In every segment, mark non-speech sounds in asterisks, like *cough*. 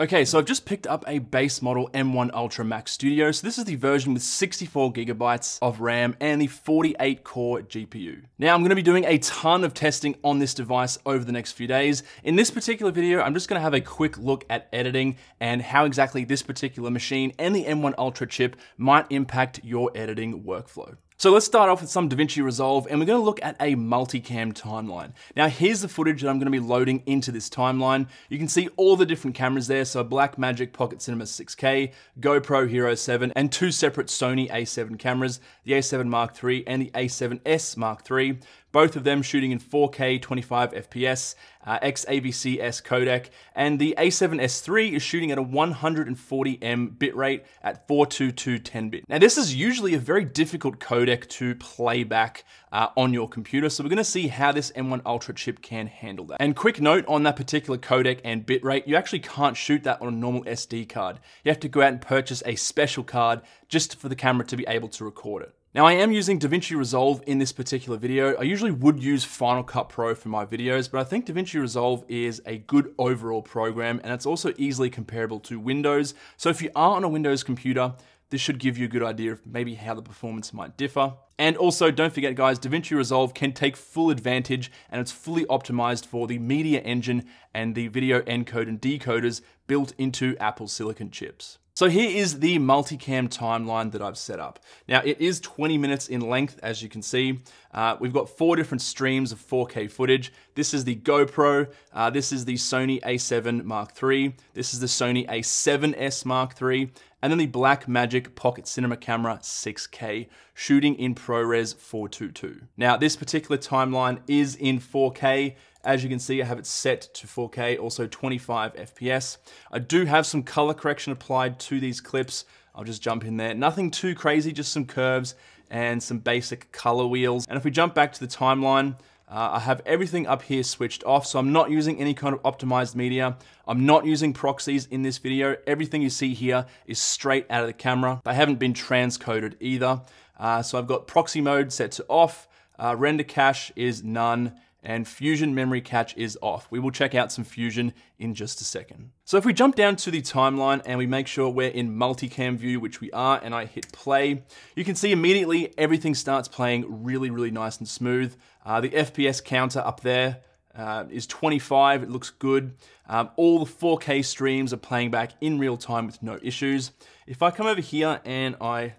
Okay, so I've just picked up a base model M1 Ultra Mac Studio. So this is the version with 64 gigabytes of RAM and the 48 core GPU. Now I'm gonna be doing a ton of testing on this device over the next few days. In this particular video, I'm just gonna have a quick look at editing and how exactly this particular machine and the M1 Ultra chip might impact your editing workflow. So let's start off with some DaVinci Resolve and we're gonna look at a multicam timeline. Now here's the footage that I'm gonna be loading into this timeline. You can see all the different cameras there, so Blackmagic Pocket Cinema 6K, GoPro Hero 7, and two separate Sony a7 cameras, the a7 Mark III and the a7S Mark III both of them shooting in 4K 25 FPS, uh, XAVC-S codec, and the A7S III is shooting at a 140M bitrate at 422 10-bit. Now this is usually a very difficult codec to play back uh, on your computer, so we're gonna see how this M1 Ultra chip can handle that. And quick note on that particular codec and bitrate, you actually can't shoot that on a normal SD card. You have to go out and purchase a special card just for the camera to be able to record it. Now I am using DaVinci Resolve in this particular video. I usually would use Final Cut Pro for my videos, but I think DaVinci Resolve is a good overall program and it's also easily comparable to Windows. So if you are on a Windows computer, this should give you a good idea of maybe how the performance might differ. And also, don't forget guys, DaVinci Resolve can take full advantage and it's fully optimized for the media engine and the video encode and decoders built into Apple Silicon chips. So here is the multicam timeline that I've set up. Now it is 20 minutes in length, as you can see. Uh, we've got four different streams of 4K footage. This is the GoPro, uh, this is the Sony a7 Mark III, this is the Sony a7S Mark III, and then the Blackmagic Pocket Cinema Camera 6K, shooting in ProRes 422. Now this particular timeline is in 4K, as you can see, I have it set to 4K, also 25 FPS. I do have some color correction applied to these clips. I'll just jump in there. Nothing too crazy, just some curves and some basic color wheels. And if we jump back to the timeline, uh, I have everything up here switched off, so I'm not using any kind of optimized media. I'm not using proxies in this video. Everything you see here is straight out of the camera. They haven't been transcoded either. Uh, so I've got proxy mode set to off, uh, render cache is none, and Fusion memory cache is off. We will check out some Fusion in just a second. So if we jump down to the timeline and we make sure we're in multicam view, which we are, and I hit play, you can see immediately everything starts playing really, really nice and smooth. Uh, the FPS counter up there uh, is 25, it looks good. Um, all the 4K streams are playing back in real time with no issues. If I come over here and I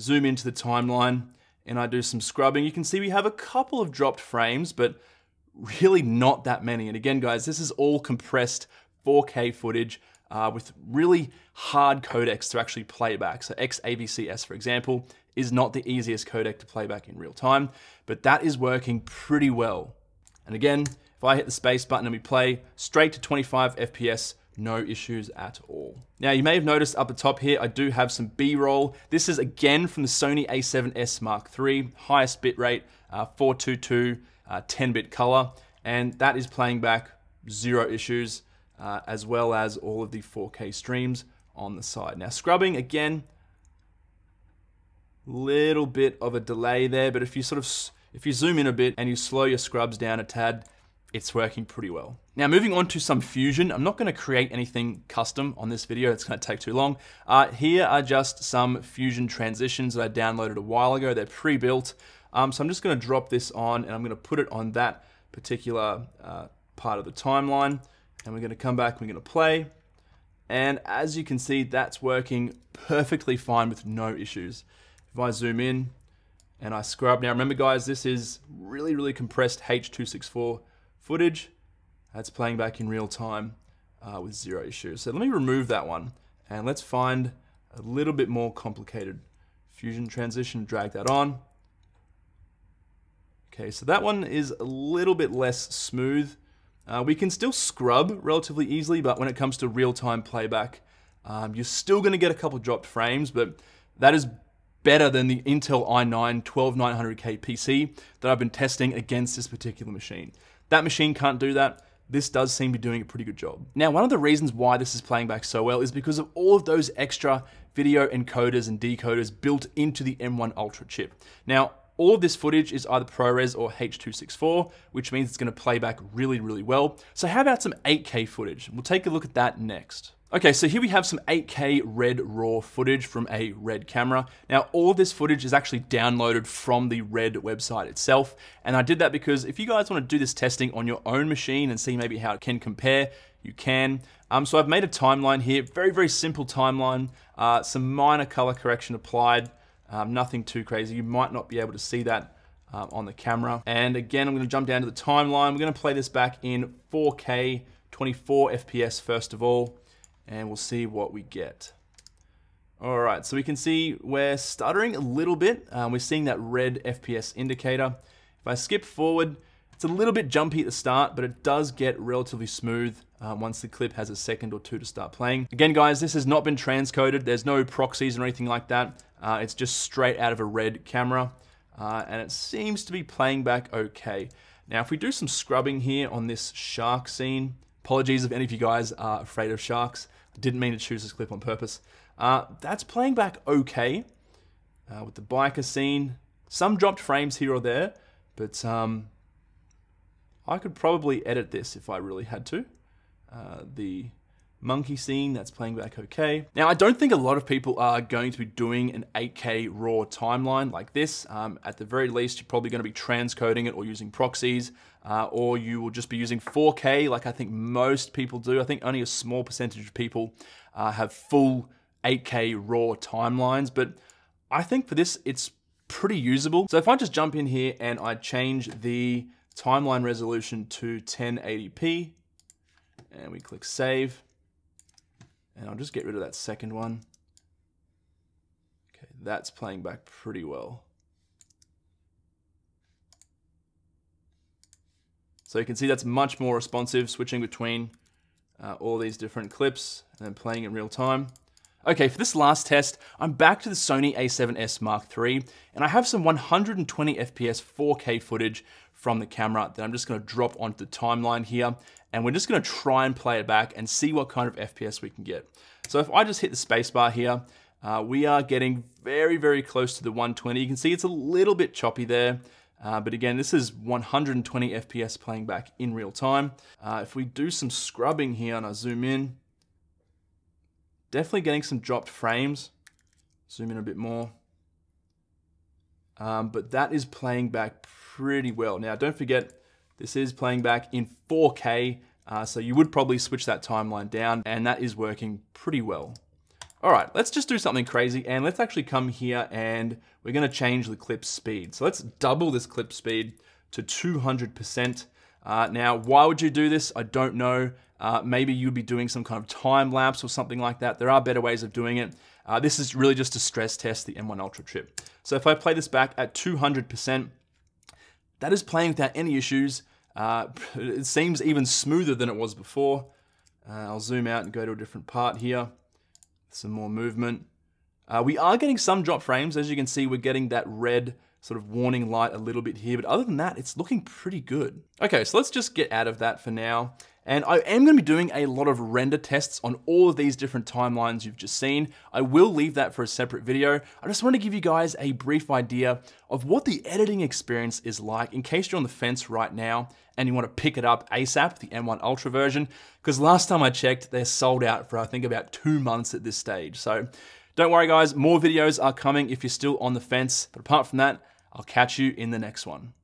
zoom into the timeline and I do some scrubbing, you can see we have a couple of dropped frames, but really not that many. And again, guys, this is all compressed 4K footage uh, with really hard codecs to actually play back. So XAVC-S, for example, is not the easiest codec to play back in real time, but that is working pretty well. And again, if I hit the space button and we play straight to 25 FPS, no issues at all. Now you may have noticed up the top here, I do have some B-roll. This is again from the Sony a7S Mark III, highest bitrate, uh, 422, 10-bit uh, color, and that is playing back zero issues, uh, as well as all of the 4K streams on the side. Now scrubbing, again, little bit of a delay there, but if you sort of, if you zoom in a bit and you slow your scrubs down a tad, it's working pretty well. Now moving on to some Fusion, I'm not gonna create anything custom on this video, it's gonna take too long. Uh, here are just some Fusion transitions that I downloaded a while ago, they're pre-built. Um, so I'm just going to drop this on and I'm going to put it on that particular uh, part of the timeline. And we're going to come back, we're going to play. And as you can see, that's working perfectly fine with no issues. If I zoom in and I scrub, now remember guys, this is really, really compressed H.264 footage. That's playing back in real time uh, with zero issues. So let me remove that one and let's find a little bit more complicated fusion transition, drag that on. Okay, so that one is a little bit less smooth. Uh, we can still scrub relatively easily, but when it comes to real-time playback, um, you're still going to get a couple dropped frames, but that is better than the Intel i9 12900K PC that I've been testing against this particular machine. That machine can't do that. This does seem to be doing a pretty good job. Now, one of the reasons why this is playing back so well is because of all of those extra video encoders and decoders built into the M1 Ultra chip. Now, all of this footage is either ProRes or H.264, which means it's gonna play back really, really well. So how about some 8K footage? We'll take a look at that next. Okay, so here we have some 8K Red RAW footage from a Red camera. Now, all this footage is actually downloaded from the Red website itself, and I did that because if you guys want to do this testing on your own machine and see maybe how it can compare, you can. Um, so I've made a timeline here, very, very simple timeline, uh, some minor color correction applied, um, nothing too crazy. You might not be able to see that um, on the camera. And again, I'm gonna jump down to the timeline. We're gonna play this back in 4K, 24 FPS first of all and we'll see what we get. All right, so we can see we're stuttering a little bit. Um, we're seeing that red FPS indicator. If I skip forward, it's a little bit jumpy at the start, but it does get relatively smooth um, once the clip has a second or two to start playing. Again, guys, this has not been transcoded. There's no proxies or anything like that. Uh, it's just straight out of a red camera, uh, and it seems to be playing back okay. Now, if we do some scrubbing here on this shark scene, apologies if any of you guys are afraid of sharks. I Didn't mean to choose this clip on purpose. Uh, that's playing back okay uh, with the biker scene. Some dropped frames here or there, but um, I could probably edit this if I really had to. Uh, the monkey scene, that's playing back okay. Now, I don't think a lot of people are going to be doing an 8K RAW timeline like this. Um, at the very least, you're probably going to be transcoding it or using proxies, uh, or you will just be using 4K like I think most people do. I think only a small percentage of people uh, have full 8K RAW timelines, but I think for this, it's pretty usable. So if I just jump in here and I change the timeline resolution to 1080p, and we click save, and I'll just get rid of that second one. Okay, that's playing back pretty well. So you can see that's much more responsive, switching between uh, all these different clips and then playing in real time. Okay, for this last test, I'm back to the Sony a7S Mark III, and I have some 120 FPS 4K footage from the camera that I'm just gonna drop onto the timeline here, and we're just gonna try and play it back and see what kind of FPS we can get. So if I just hit the spacebar here, uh, we are getting very, very close to the 120. You can see it's a little bit choppy there. Uh, but again, this is 120 FPS playing back in real time. Uh, if we do some scrubbing here and I zoom in, definitely getting some dropped frames. Zoom in a bit more. Um, but that is playing back pretty well. Now, don't forget, this is playing back in 4K, uh, so you would probably switch that timeline down, and that is working pretty well. All right, let's just do something crazy, and let's actually come here and we're gonna change the clip speed. So let's double this clip speed to 200%. Uh, now, why would you do this? I don't know. Uh, maybe you'd be doing some kind of time lapse or something like that. There are better ways of doing it. Uh, this is really just to stress test the M1 Ultra chip. So if I play this back at 200%, that is playing without any issues. Uh, *laughs* it seems even smoother than it was before. Uh, I'll zoom out and go to a different part here. Some more movement. Uh, we are getting some drop frames. As you can see, we're getting that red sort of warning light a little bit here. But other than that, it's looking pretty good. Okay, so let's just get out of that for now. And I am going to be doing a lot of render tests on all of these different timelines you've just seen. I will leave that for a separate video. I just want to give you guys a brief idea of what the editing experience is like in case you're on the fence right now and you want to pick it up ASAP, the M1 Ultra version, because last time I checked, they're sold out for I think about two months at this stage. So don't worry guys, more videos are coming if you're still on the fence. But apart from that, I'll catch you in the next one.